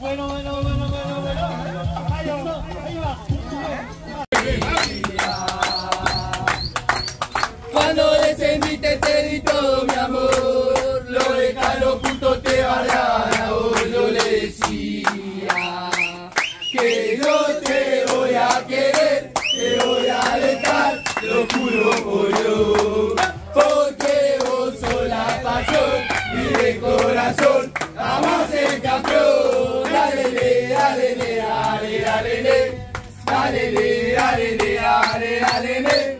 Bueno, bueno, bueno, bueno, bueno. Ahí va, ahí va. Cuando descendiste te di todo mi amor, lo lejano punto te bardeaba, hoy yo decía que no te voy a querer, te voy a alejar, lo juro por yo, porque vos sos la pasión y de corazón, jamás el campeón, dale, dale, dale, dale, dale, dale, dale, dale, dale, dale, dale.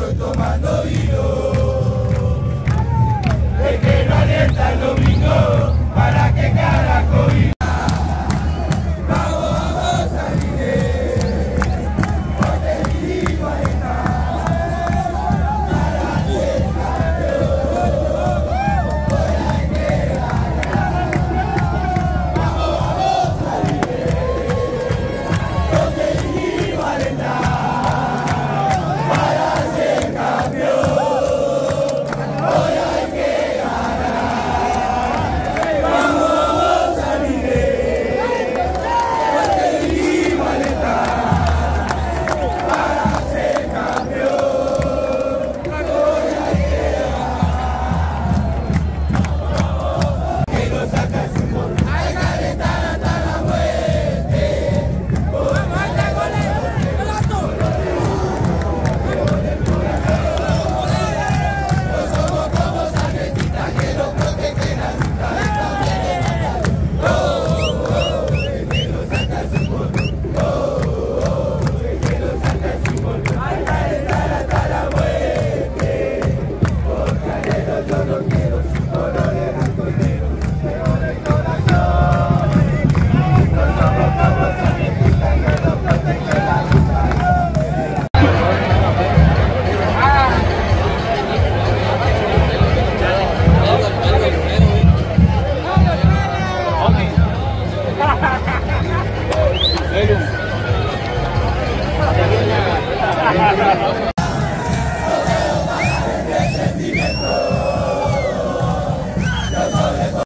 Rotomando vino.